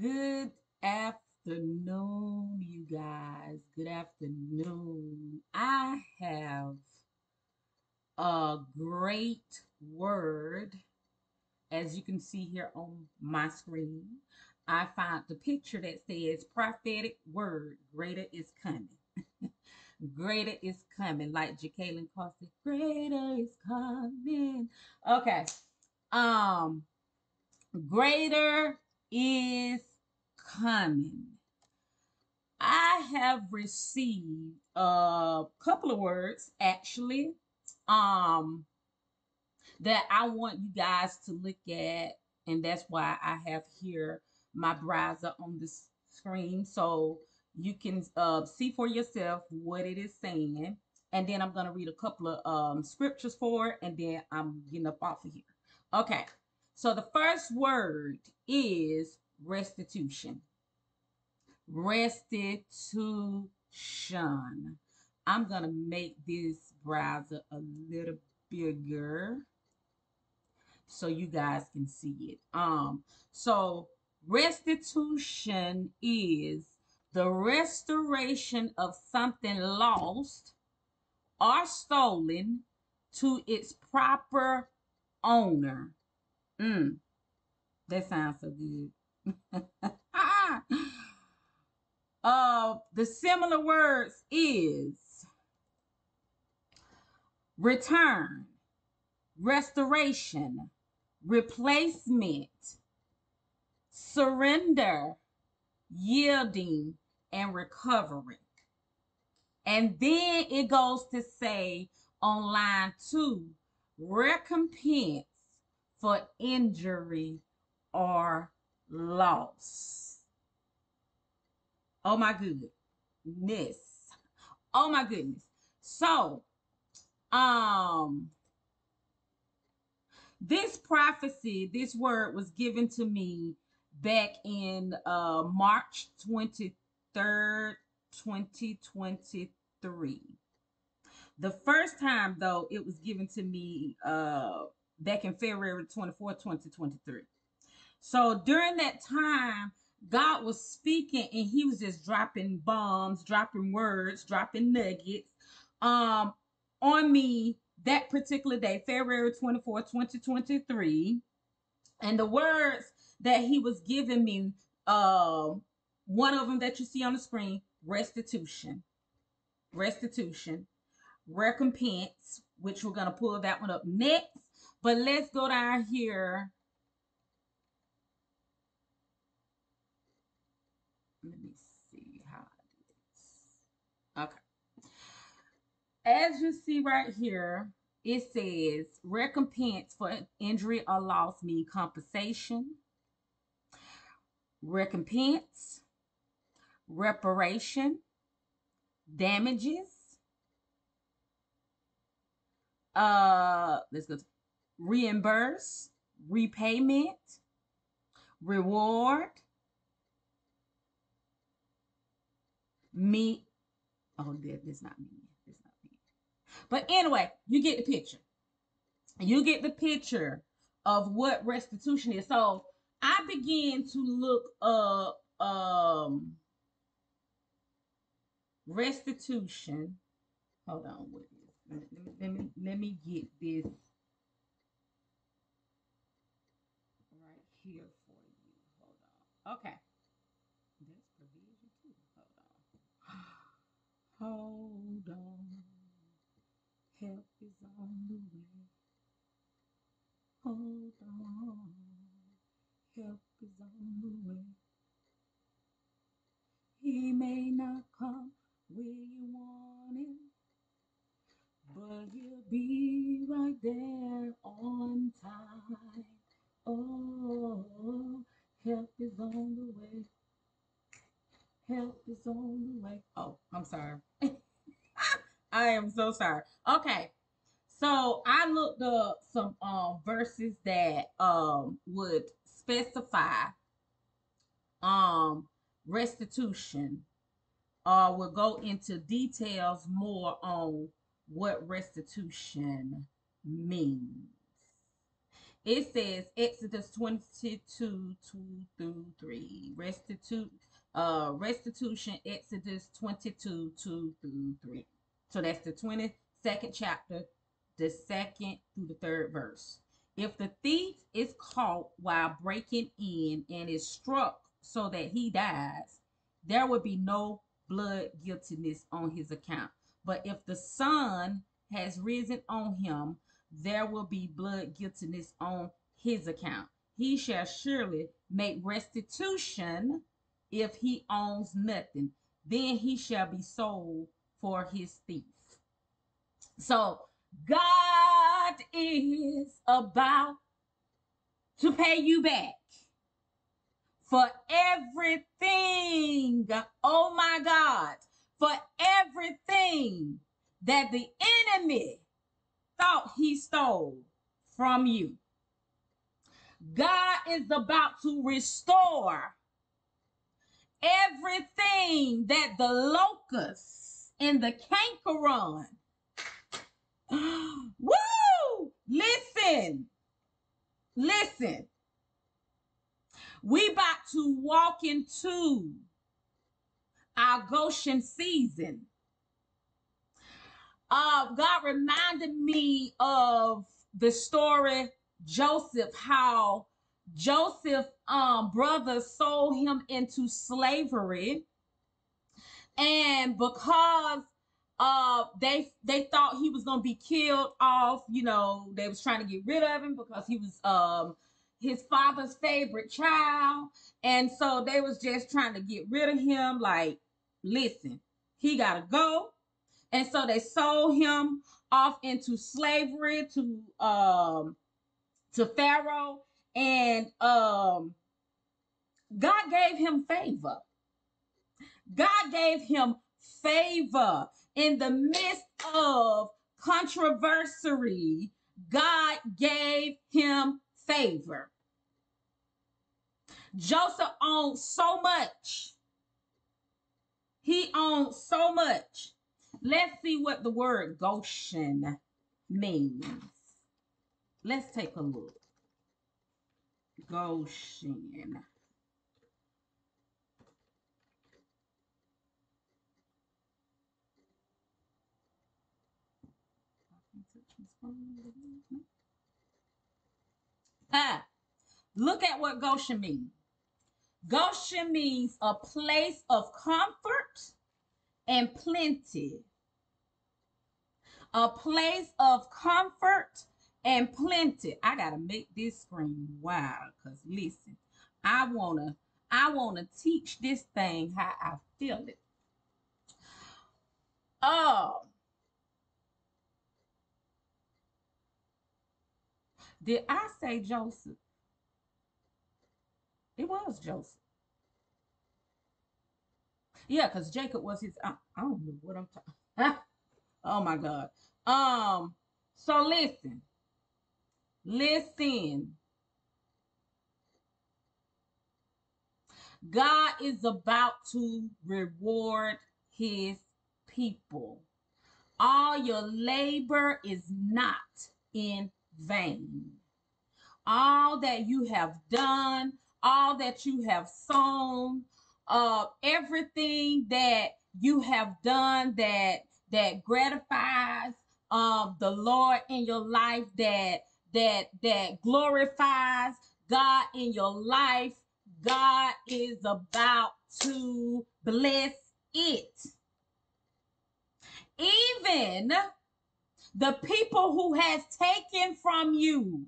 Good afternoon, you guys. Good afternoon. I have a great word, as you can see here on my screen. I found the picture that says prophetic word, greater is coming. greater is coming, like Jekalyn Carr said, greater is coming. Okay. Um, greater is coming. I have received a couple of words actually um that I want you guys to look at and that's why I have here my browser on the screen so you can uh, see for yourself what it is saying and then I'm going to read a couple of um, scriptures for it and then I'm getting up off of here. Okay. So the first word is restitution. Restitution. I'm going to make this browser a little bigger so you guys can see it. Um so restitution is the restoration of something lost or stolen to its proper owner Mm, that sounds so good. uh, the similar words is return, restoration, replacement, surrender, yielding, and recovery. And then it goes to say on line two, recompense for injury or loss. Oh my goodness. Oh my goodness. So, um, this prophecy, this word was given to me back in uh March 23rd, 2023. The first time though it was given to me uh back in February 24, 2023. So during that time, God was speaking and he was just dropping bombs, dropping words, dropping nuggets um, on me that particular day, February 24, 2023. And the words that he was giving me, uh, one of them that you see on the screen, restitution, restitution, recompense, which we're going to pull that one up next but let's go down here. Let me see how it is. Okay. As you see right here, it says recompense for injury or loss mean compensation, recompense, reparation, damages. Uh, let's go reimburse, repayment, reward, meet. Oh, that is not me. That's not me. But anyway, you get the picture. You get the picture of what restitution is. So I began to look up um restitution. Hold on, let me, let me let me get this here for you. Hold on. Okay. That's provision too. Hold on. Hold on. Help is on the way. Hold on. Help is on the way. He may not come where you want him, but he'll be right there on time. Oh, help is on the way. Help is on the way. Oh, I'm sorry. I am so sorry. Okay. So I looked up some um verses that um would specify um restitution uh will go into details more on what restitution means it says Exodus 22, 2 through 3. Restitute, uh, restitution, Exodus 22, 2 through 3. So that's the 22nd chapter, the second through the third verse. If the thief is caught while breaking in and is struck so that he dies, there will be no blood guiltiness on his account. But if the sun has risen on him, there will be blood guiltiness on his account. He shall surely make restitution if he owns nothing. Then he shall be sold for his thief. So God is about to pay you back for everything. Oh my God. For everything that the enemy thought he stole from you. God is about to restore everything that the locusts and the cankerworm. Woo! Listen. Listen. We about to walk into our Goshen season God reminded me of the story Joseph, how Joseph um brothers sold him into slavery. And because uh they they thought he was gonna be killed off, you know, they was trying to get rid of him because he was um his father's favorite child. And so they was just trying to get rid of him. Like, listen, he gotta go and so they sold him off into slavery to um to Pharaoh and um God gave him favor. God gave him favor in the midst of controversy. God gave him favor. Joseph owned so much. He owned so much Let's see what the word Goshen means. Let's take a look. Goshen. Ah, look at what Goshen means. Goshen means a place of comfort and plenty a place of comfort and plenty. I gotta make this screen wild because listen, I wanna I wanna teach this thing how I feel it. Oh. Did I say Joseph? It was Joseph. Yeah, because Jacob was his. I, I don't know what I'm talking. oh my God. Um, so listen. Listen. God is about to reward his people. All your labor is not in vain. All that you have done, all that you have sown, uh, everything that you have done that that gratifies um, the Lord in your life that that that glorifies God in your life, God is about to bless it. Even the people who has taken from you,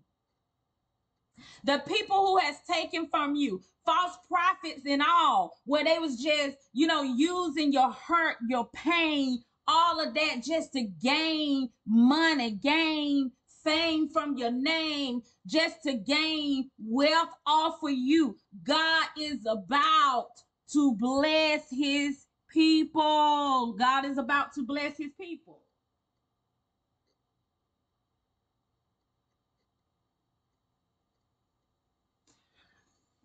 the people who has taken from you, false prophets and all, where they was just, you know, using your hurt, your pain, all of that just to gain money, gain fame from your name, just to gain wealth off of you. God is about to bless his people. God is about to bless his people.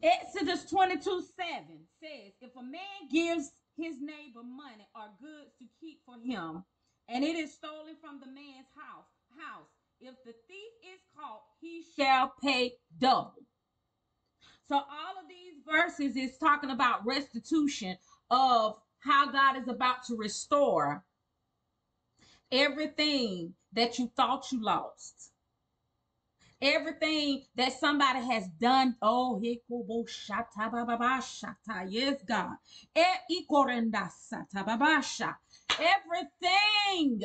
Exodus 22 7 says, If a man gives his neighbor money or goods to keep for him, and it is stolen from the man's house, house, if the thief is caught, he shall pay double. So all of these verses is talking about restitution of how God is about to restore everything that you thought you lost. Everything that somebody has done. Oh, yes, God. Everything.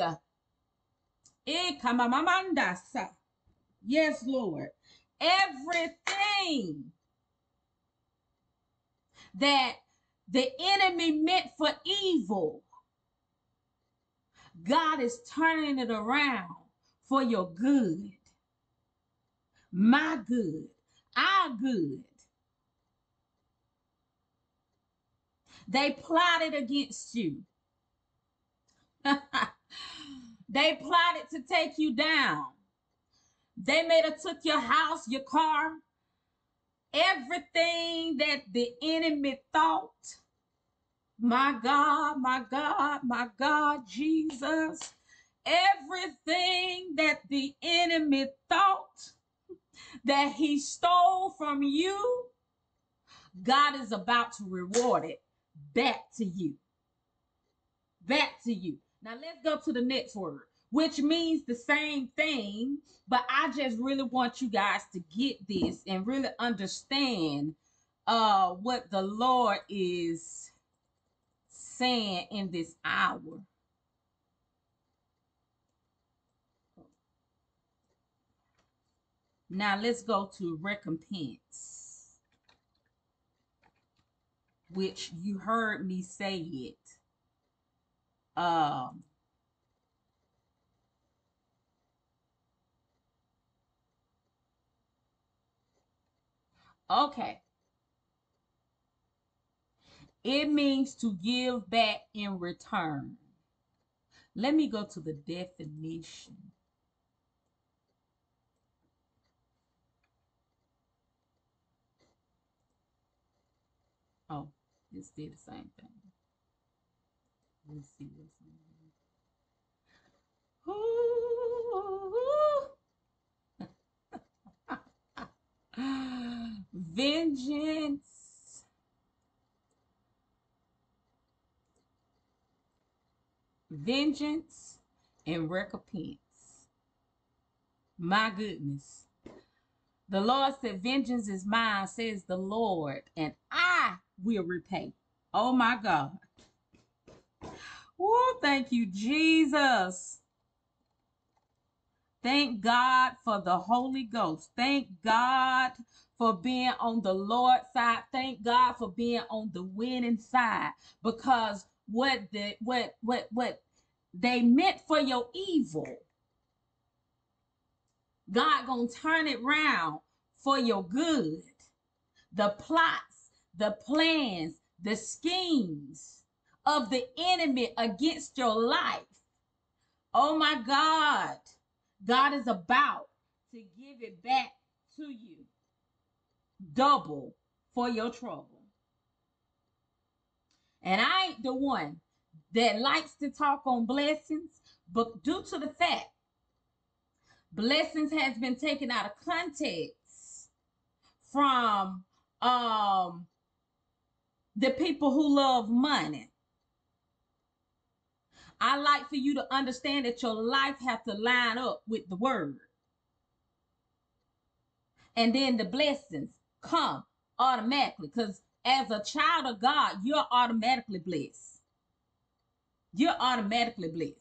Yes, Lord. Everything that the enemy meant for evil, God is turning it around for your good, my good, our good. They plotted against you. they plotted to take you down. They may have took your house, your car, everything that the enemy thought. My God, my God, my God, Jesus. Everything that the enemy thought that he stole from you, God is about to reward it back to you. Back to you. Now let's go to the next word, which means the same thing, but I just really want you guys to get this and really understand uh what the Lord is saying in this hour. Now let's go to recompense, which you heard me say it. Um, okay. It means to give back in return. Let me go to the definition. It's still the same thing. Let's see what's on Vengeance vengeance and recompense. My goodness. The Lord said, Vengeance is mine, says the Lord, and I will repay. Oh my God. Oh, thank you, Jesus. Thank God for the Holy Ghost. Thank God for being on the Lord's side. Thank God for being on the winning side. Because what the what what what they meant for your evil god gonna turn it round for your good the plots the plans the schemes of the enemy against your life. Oh my god. God is about to give it back to you. Double for your trouble. And I ain't the one that likes to talk on blessings, but due to the fact blessings has been taken out of context from um the people who love money. I like for you to understand that your life have to line up with the word. And then the blessings come automatically because as a child of God, you're automatically blessed. You're automatically blessed.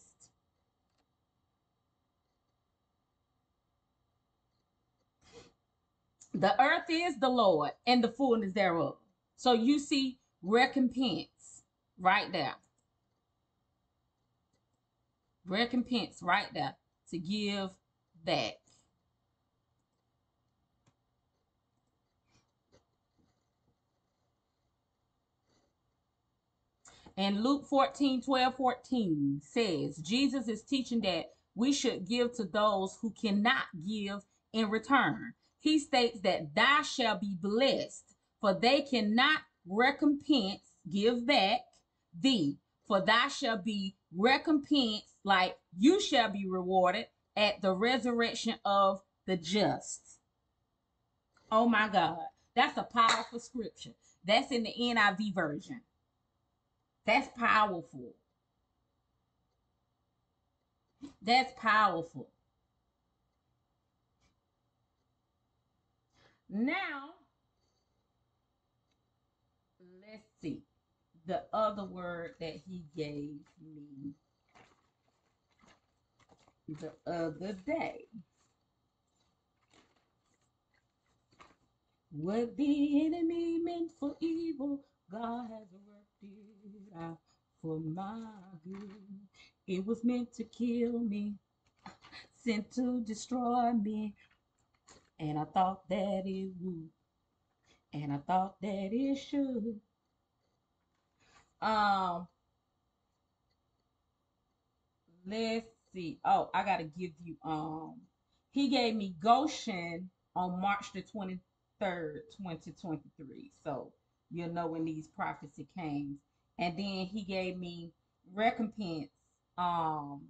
The earth is the Lord and the fullness thereof. So you see recompense right there. Recompense right there to give back. And Luke 14, 12, 14 says, Jesus is teaching that we should give to those who cannot give in return. He states that thou shalt be blessed, for they cannot recompense, give back thee, for thou shalt be recompensed, like you shall be rewarded at the resurrection of the just. Oh my God. That's a powerful scripture. That's in the NIV version. That's powerful. That's powerful. Now, let's see the other word that he gave me the other day. What the enemy meant for evil, God has worked it out for my good. It was meant to kill me, sent to destroy me. And I thought that it would. And I thought that it should. Um, let's see. Oh, I gotta give you um he gave me Goshen on March the 23rd, 2023. So you'll know when these prophecy came. And then he gave me recompense um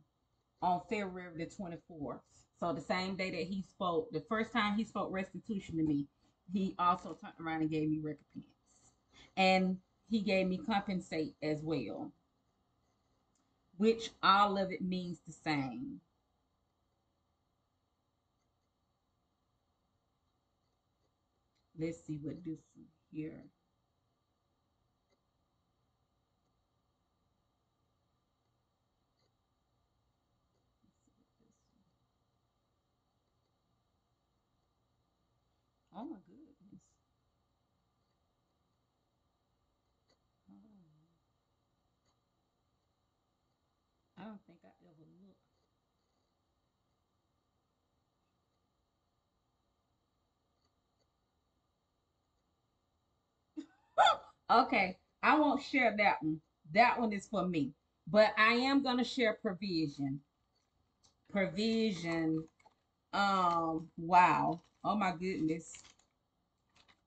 on February the 24th. So the same day that he spoke, the first time he spoke restitution to me, he also turned around and gave me recompense. And he gave me compensate as well, which all of it means the same. Let's see what this here. Oh my goodness. Oh. I don't think I ever looked. okay, I won't share that one. That one is for me. But I am gonna share provision. Provision. Um, wow. Oh my goodness.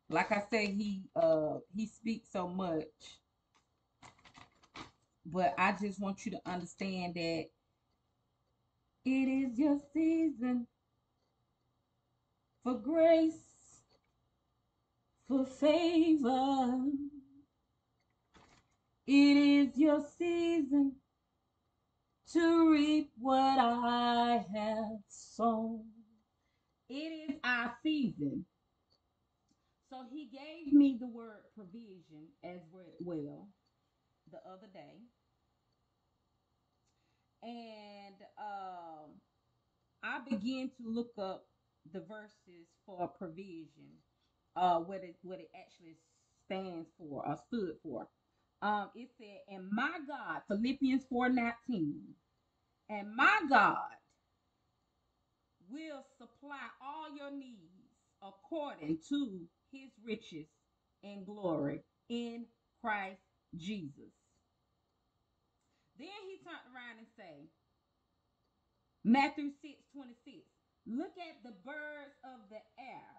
Like I say, he uh he speaks so much. But I just want you to understand that it is your season for grace, for favor. It is your season to reap what I have sown. It is our season. So he gave me the word provision as well the other day. And um, I began to look up the verses for provision, uh, what it what it actually stands for or stood for. Um, it said, and my God, Philippians 4:19, and my God will supply all your needs according to his riches and glory in Christ Jesus. Then he turned around and say, Matthew 6 26, look at the birds of the air,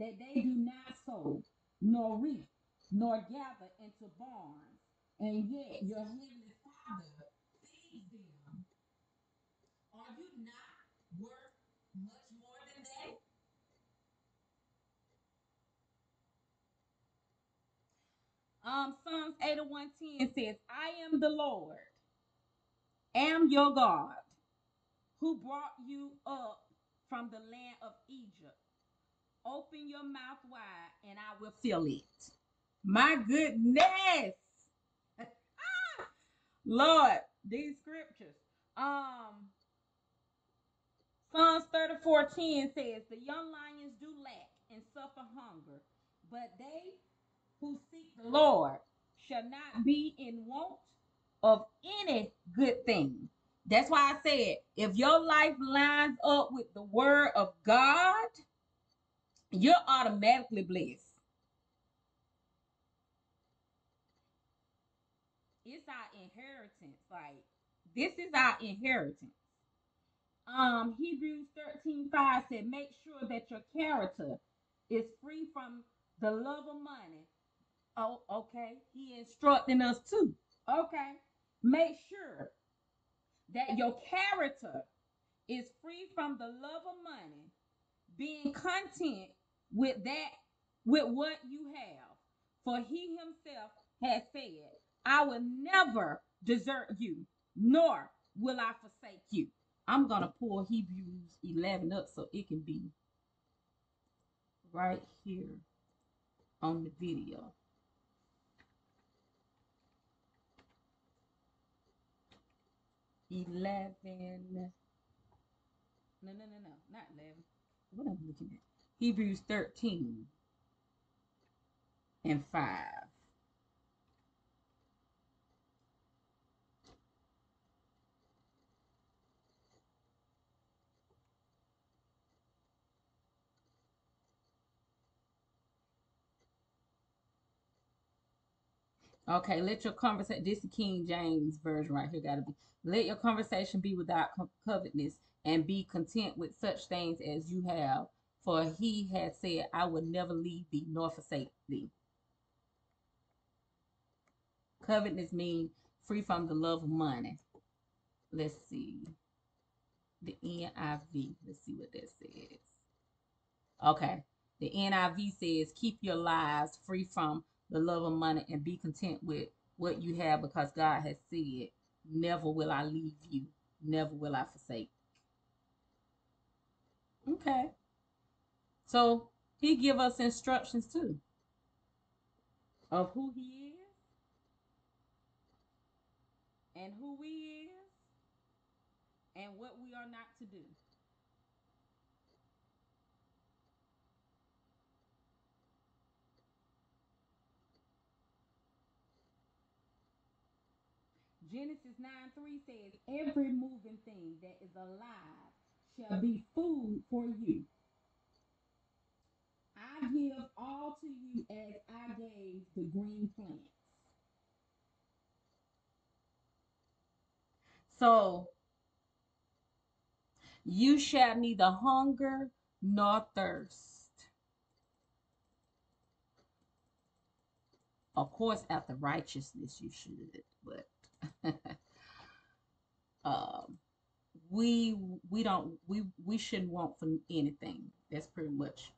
that they do not sow, nor reap, nor gather into barns, and yet your heavenly Father feeds them. Are you not worth much more than that? Um, Psalms 81:10 says, I am the Lord, am your God, who brought you up from the land of Egypt. Open your mouth wide, and I will fill it. My goodness. Lord, these scriptures. Um, Psalms 34:10 says, The young lions do lack and suffer hunger, but they who seek the Lord shall not be in want of any good thing. That's why I said, if your life lines up with the word of God, you're automatically blessed. It's our inheritance. Like, this is our inheritance. Um, Hebrews 13 5 said, Make sure that your character is free from the love of money Oh, okay. He instructing us too. Okay. Make sure that your character is free from the love of money, being content with that, with what you have. For he himself has said, I will never desert you, nor will I forsake you. I'm going to pull Hebrews 11 up so it can be right here on the video. Eleven. No, no, no, no, not eleven. What am I looking at? Hebrews thirteen and five. Okay, let your conversation. This is King James version right here. Got to be. Let your conversation be without covetousness, and be content with such things as you have. For he has said, "I will never leave thee nor forsake thee." Covetousness means free from the love of money. Let's see. The NIV. Let's see what that says. Okay. The NIV says, "Keep your lives free from." The love of money and be content with what you have because God has said, Never will I leave you, never will I forsake. Okay. So he give us instructions too of who he is and who we is and what we are not to do. Genesis 9 3 says, Every moving thing that is alive shall be food for you. I give all to you as I gave the green plants. So you shall neither hunger nor thirst. Of course, after righteousness you should, but um, we we don't we we shouldn't want for anything. That's pretty much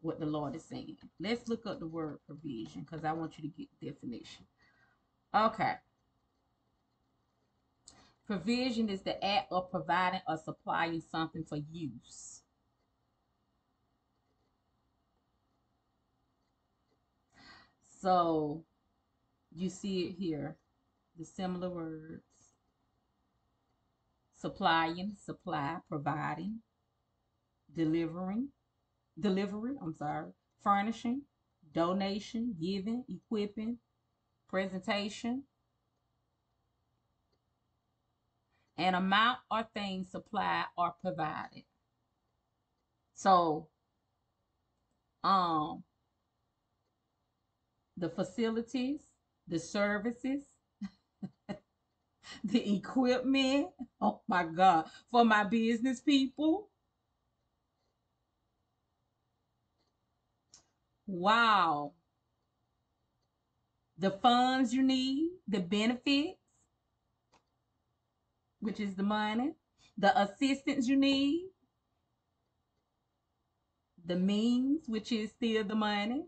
what the Lord is saying. Let's look up the word provision because I want you to get definition. Okay. Provision is the act of providing or supplying something for use. So you see it here the similar words supplying, supply, providing, delivering, delivery, I'm sorry, furnishing, donation, giving, equipping, presentation, an amount or thing supplied or provided. So, um, the facilities, the services, the equipment. Oh my God. For my business people. Wow. The funds you need, the benefits, which is the money, the assistance you need, the means, which is still the money.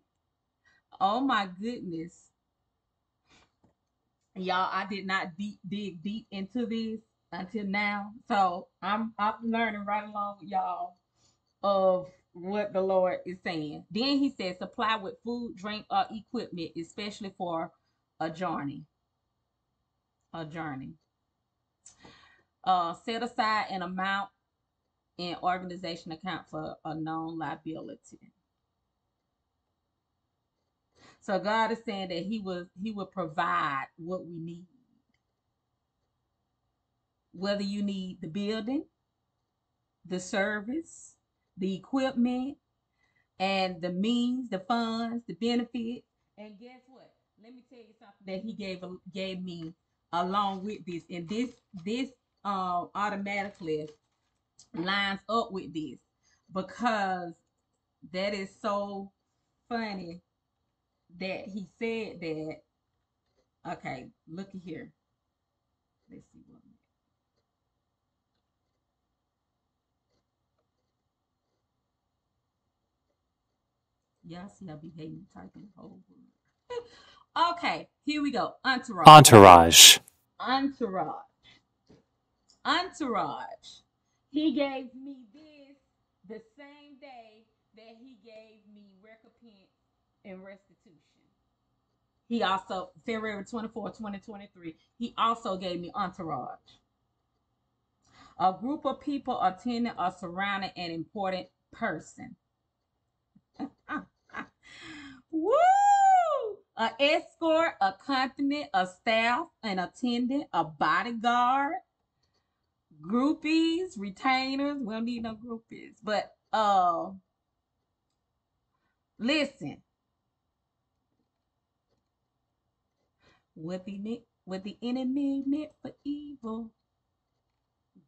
Oh my goodness y'all i did not deep dig deep into this until now. So i'm i'm learning right along with y'all of what the lord is saying. Then he says supply with food drink or equipment especially for a journey. A journey. Uh set aside an amount in organization account for a known liability so God is saying that He will He will provide what we need. Whether you need the building, the service, the equipment, and the means, the funds, the benefit. And guess what? Let me tell you something that He gave gave me along with this. And this this um automatically lines up with this because that is so funny that he said that. Okay, looky here. Let's see what. Y'all see I be typing whole word. okay, here we go. Entourage. Entourage. Entourage. Entourage. He gave me this the same day that he gave me recompense and rest he also, February 24, 2023, he also gave me entourage. A group of people attending or surrounding an important person. Woo! A escort, accompanying, a staff, an attendant, a bodyguard, groupies, retainers. We don't need no groupies, but uh, listen. What the what the enemy meant for evil,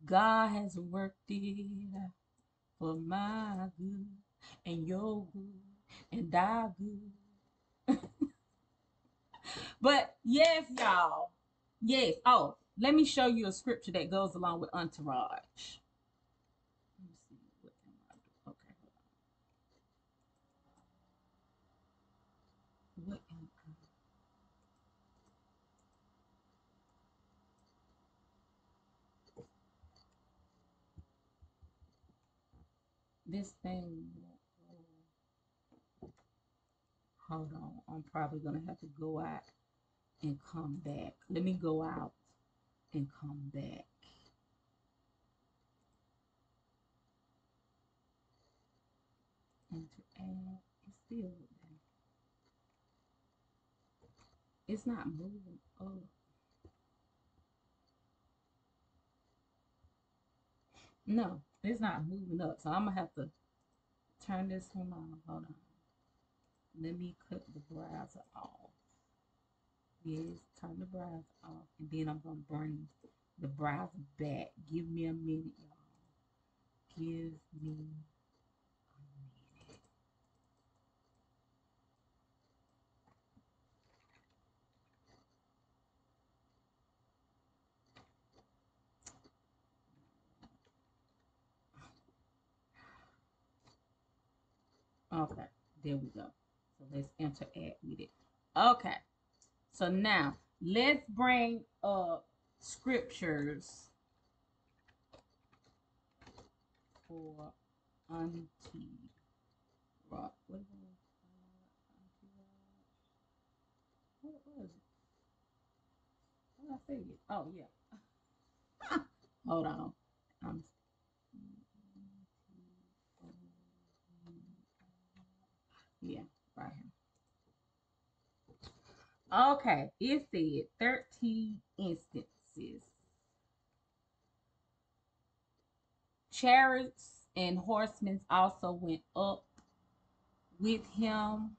God has worked it for my good and your good and our good. but yes, y'all. Yes. Oh, let me show you a scripture that goes along with entourage. Let me see. What can I do? Okay. hold on. What am I? This thing. Hold on. I'm probably gonna have to go out and come back. Let me go out and come back. And to add, it's still. It's not moving up. No, it's not moving up. So I'm gonna have to turn this one on. Hold on. Let me cut the browser off. Yes, turn the browser off, and then I'm gonna bring the browser back. Give me a minute, y'all. Give me Okay, there we go. So let's interact with it. Okay, so now let's bring up scriptures for auntie rock. What is it? What was it? What did I say? it? Oh yeah. Hold on. Um, yeah, right here. Okay, it said 13 instances. Chariots and horsemen also went up with him.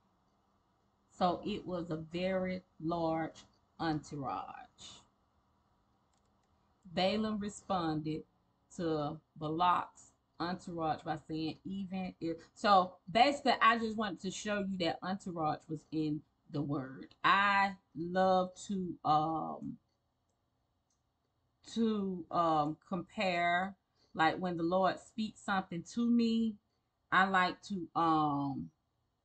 So it was a very large entourage. Balaam responded to Balak's entourage by saying, even if so basically I just wanted to show you that entourage was in the word. I love to um to um compare like when the Lord speaks something to me, I like to um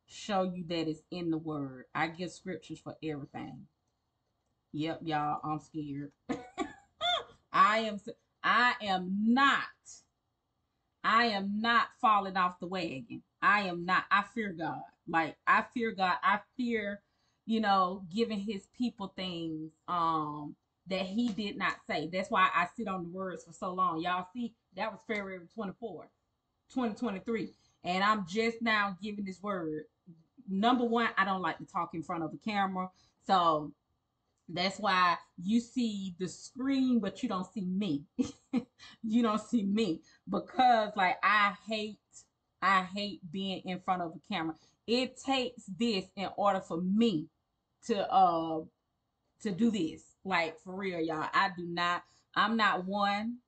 show you that it's in the word. I give scriptures for everything. Yep, y'all, I'm scared. I am i am not I am not falling off the wagon. I am not. I fear God. Like I fear God. I fear, you know, giving his people things um that he did not say. That's why I sit on the words for so long. Y'all see, that was February 24th, 2023. And I'm just now giving this word. Number one, I don't like to talk in front of a camera. So that's why you see the screen, but you don't see me. you don't see me because like I hate I hate being in front of a camera. It takes this in order for me to uh to do this. Like for real, y'all. I do not I'm not one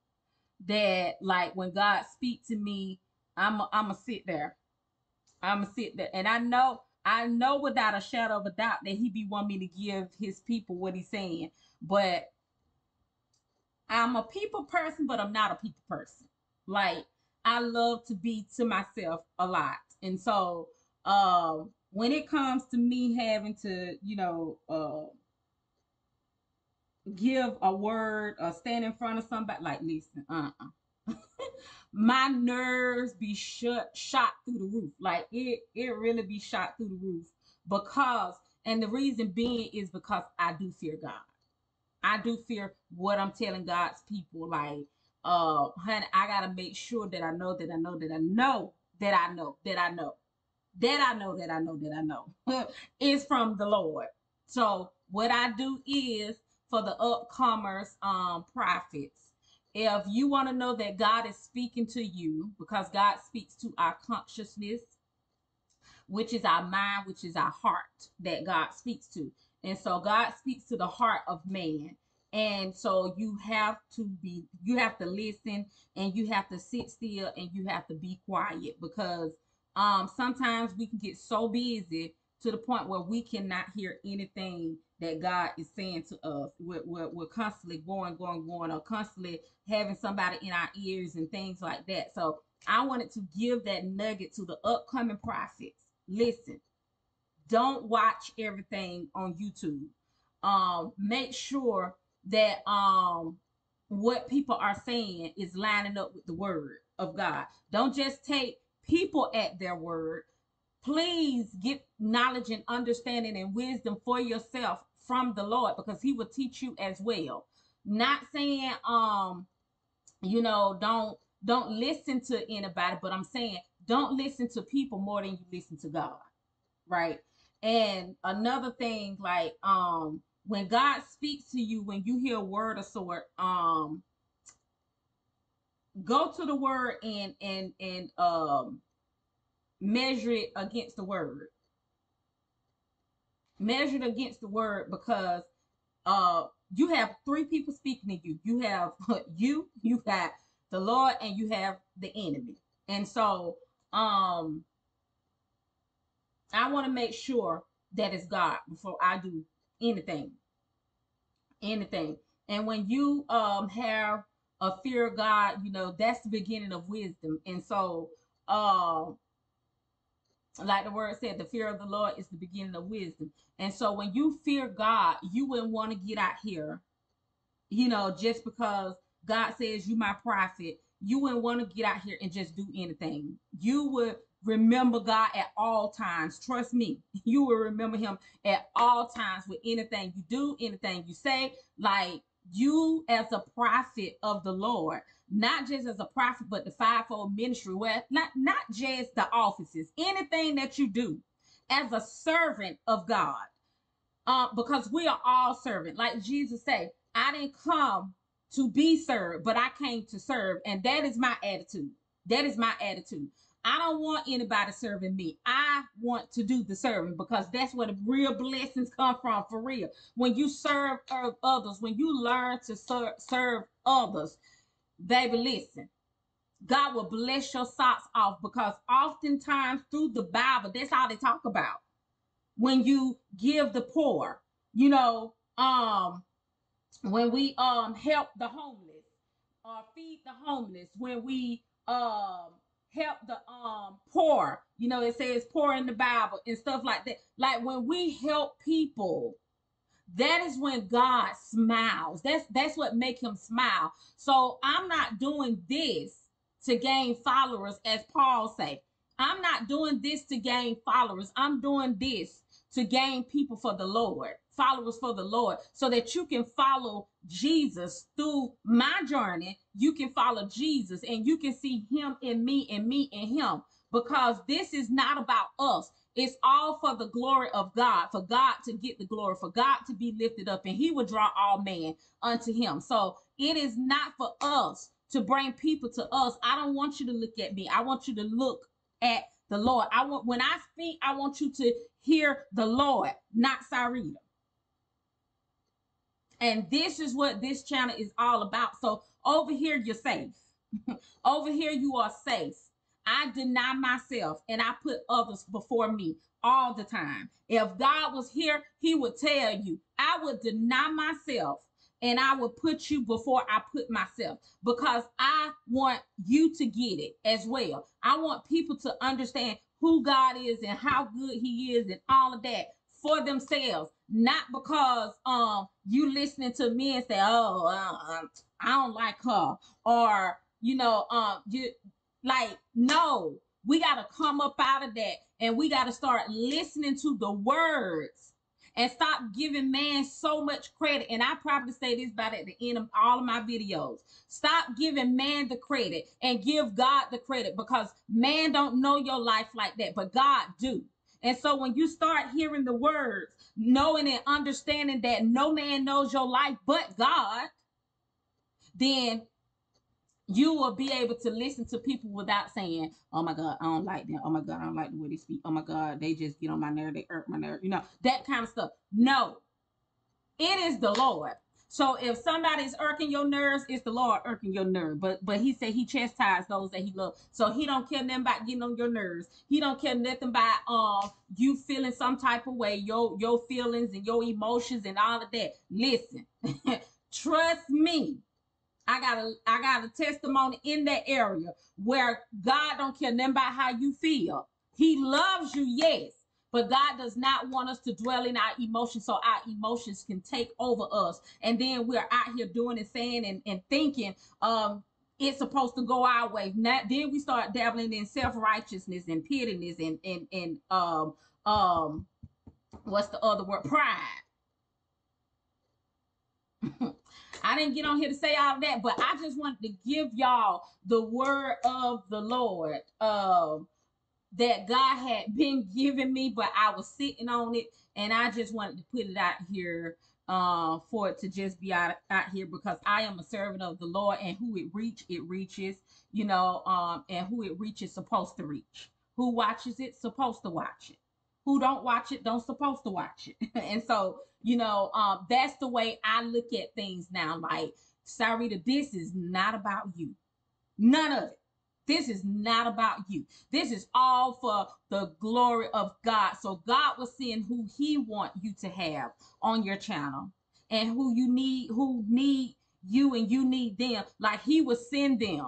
that like when God speak to me, I'm i I'm gonna sit there. I'm gonna sit there, and I know, I know without a shadow of a doubt that he be want me to give his people what he's saying. But I'm a people person, but I'm not a people person. Like I love to be to myself a lot, and so um, when it comes to me having to, you know, uh, give a word or stand in front of somebody, like, listen, uh-uh. my nerves be shut shot through the roof. Like it, it really be shot through the roof because, and the reason being is because I do fear God. I do fear what I'm telling God's people. Like, uh, honey, I gotta make sure that I know that I know that I know that I know that I know that I know that I know that I know is from the Lord. So what I do is for the upcomers, um, prophets. If you want to know that God is speaking to you, because God speaks to our consciousness, which is our mind, which is our heart, that God speaks to. And so God speaks to the heart of man. And so you have to be, you have to listen and you have to sit still and you have to be quiet because um sometimes we can get so busy to the point where we cannot hear anything that God is saying to us. We're, we're, we're constantly going, going, going, or constantly having somebody in our ears and things like that. So I wanted to give that nugget to the upcoming prophets. Listen, don't watch everything on YouTube. Um, make sure that um what people are saying is lining up with the word of God. Don't just take people at their word. Please get knowledge and understanding and wisdom for yourself from the Lord because he will teach you as well. Not saying um you know don't don't listen to anybody, but I'm saying don't listen to people more than you listen to God. Right? And another thing like um when God speaks to you when you hear a word of sort um go to the word and and and um measure it against the word measured against the word because uh you have three people speaking to you. You have you, you got the Lord, and you have the enemy. And so um I want to make sure that it's God before I do anything. Anything. And when you um have a fear of God, you know, that's the beginning of wisdom. And so um uh, like the word said, the fear of the Lord is the beginning of wisdom. And so when you fear God, you wouldn't want to get out here, you know, just because God says you my prophet, you wouldn't want to get out here and just do anything. You would remember God at all times. Trust me, you will remember him at all times with anything you do, anything you say. Like you as a prophet of the Lord, not just as a prophet, but the fivefold ministry, where not not just the offices, anything that you do as a servant of God, uh, because we are all servant. Like Jesus said, I didn't come to be served, but I came to serve, and that is my attitude. That is my attitude. I don't want anybody serving me. I want to do the serving because that's where the real blessings come from for real. When you serve others, when you learn to serve, serve others, baby, listen. God will bless your socks off because oftentimes through the Bible, that's all they talk about. When you give the poor, you know, um, when we um help the homeless or feed the homeless, when we um help the um poor, you know, it says poor in the Bible and stuff like that. Like when we help people, that is when God smiles. That's that's what make him smile. So I'm not doing this to gain followers, as Paul say. I'm not doing this to gain followers. I'm doing this to gain people for the Lord, followers for the Lord, so that you can follow Jesus through my journey. You can follow Jesus and you can see him in me and me in him because this is not about us. It's all for the glory of God, for God to get the glory, for God to be lifted up, and He will draw all men unto Him. So it is not for us to bring people to us. I don't want you to look at me. I want you to look at the Lord. I want when I speak, I want you to hear the Lord, not Syreeta. And this is what this channel is all about. So over here, you're safe. over here, you are safe. I deny myself and I put others before me all the time. If God was here, he would tell you, I would deny myself and I would put you before I put myself because I want you to get it as well. I want people to understand who God is and how good he is and all of that for themselves, not because um you listening to me and say, "Oh, uh, um, I don't like her," or you know, um, you like no, we got to come up out of that and we got to start listening to the words and stop giving man so much credit. And I probably say this about at the end of all of my videos. Stop giving man the credit and give God the credit because man don't know your life like that, but God do. And so when you start hearing the words, knowing and understanding that no man knows your life but God, then you will be able to listen to people without saying, "Oh my God, I don't like them. Oh my God, I don't like the way they speak. Oh my God, they just get on my nerve. They hurt my nerve. You know that kind of stuff." No, it is the Lord. So if somebody's irking your nerves, it's the Lord irking your nerve. But but He said He chastised those that He loves. So He don't care nothing about getting on your nerves. He don't care nothing about um you feeling some type of way, your your feelings and your emotions and all of that. Listen, trust me I got a I got a testimony in that area where God don't care nothing about how you feel. He loves you, yes, but God does not want us to dwell in our emotions so our emotions can take over us. And then we're out here doing and saying and, and thinking um it's supposed to go our way. Not then we start dabbling in self-righteousness and pittyness and and and um um what's the other word? Pride. I didn't get on here to say all of that, but I just wanted to give y'all the word of the Lord um, that God had been giving me, but I was sitting on it, and I just wanted to put it out here uh, for it to just be out, out here because I am a servant of the Lord, and who it reach, it reaches, you know, um, and who it reaches supposed to reach. Who watches it supposed to watch it. Who don't watch it don't supposed to watch it. and so you know, um, that's the way I look at things now. Like, Syreeta, this is not about you. None of it. This is not about you. This is all for the glory of God. So God was seeing who He want you to have on your channel, and who you need, who need you, and you need them. Like He was send them.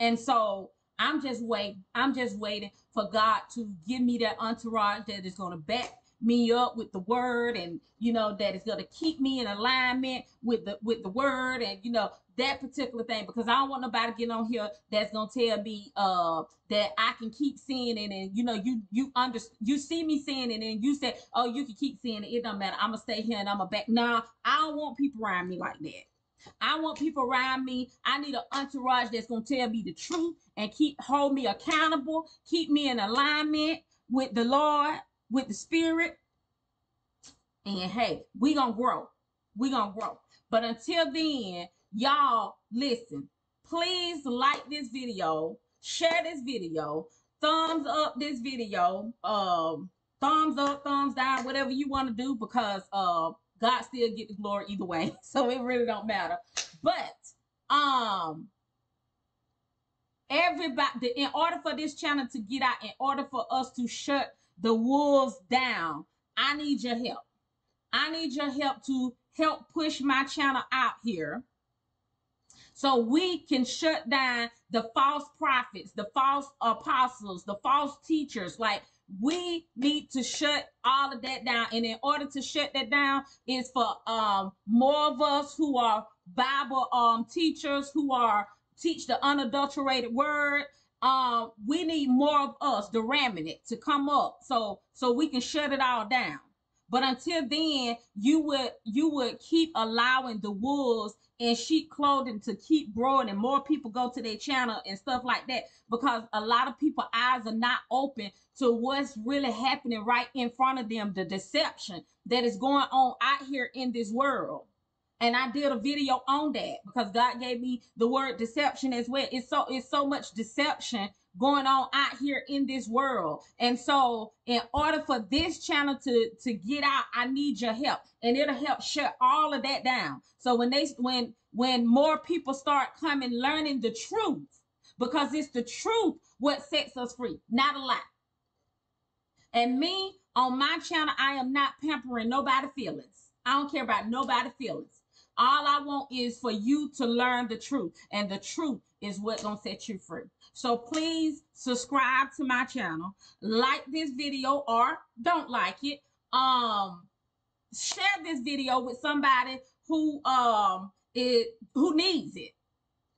And so I'm just waiting. I'm just waiting for God to give me that entourage that is going to back me up with the word and you know that is going to keep me in alignment with the with the word and you know that particular thing because I don't want nobody getting on here that's gonna tell me uh that I can keep seeing it and you know you you under you see me seeing it and you say oh you can keep seeing it. It don't matter. I'm gonna stay here and I'm gonna back. Nah I don't want people around me like that. I want people around me. I need an entourage that's gonna tell me the truth and keep hold me accountable, keep me in alignment with the Lord with the spirit. And hey, we gonna grow. We gonna grow. But until then, y'all listen. Please like this video, share this video, thumbs up this video, um, thumbs up, thumbs down, whatever you want to do, because uh God still get the glory either way. So it really don't matter. But um everybody in order for this channel to get out, in order for us to shut the wolves down. I need your help. I need your help to help push my channel out here so we can shut down the false prophets, the false apostles, the false teachers. Like we need to shut all of that down. And in order to shut that down is for um more of us who are Bible um teachers who are teach the unadulterated word um, we need more of us, the remnant, to come up so so we can shut it all down. But until then, you would you would keep allowing the wolves in sheep clothing to keep growing and more people go to their channel and stuff like that because a lot of people eyes are not open to what's really happening right in front of them the deception that is going on out here in this world and I did a video on that because God gave me the word deception as well. It's so it's so much deception going on out here in this world. And so in order for this channel to to get out, I need your help. And it'll help shut all of that down. So when they when when more people start coming learning the truth, because it's the truth what sets us free, not a lie. And me on my channel, I am not pampering nobody feelings. I don't care about nobody feelings. All I want is for you to learn the truth, and the truth is what's gonna set you free. So please subscribe to my channel, like this video or don't like it. Um, share this video with somebody who um it who needs it.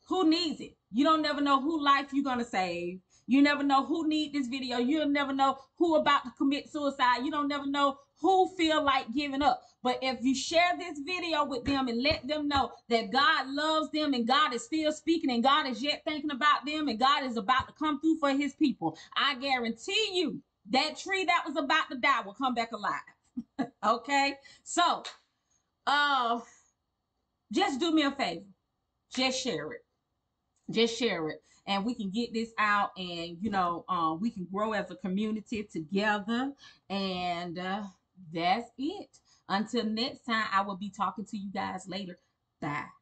Who needs it? You don't never know who life you're gonna save. You never know who need this video. You'll never know who about to commit suicide. You don't never know who feel like giving up. But if you share this video with them and let them know that God loves them and God is still speaking and God is yet thinking about them and God is about to come through for his people, I guarantee you that tree that was about to die will come back alive. okay? So, uh just do me a favor. Just share it. Just share it and we can get this out and you know um, we can grow as a community together and uh, that's it. Until next time i will be talking to you guys later. Bye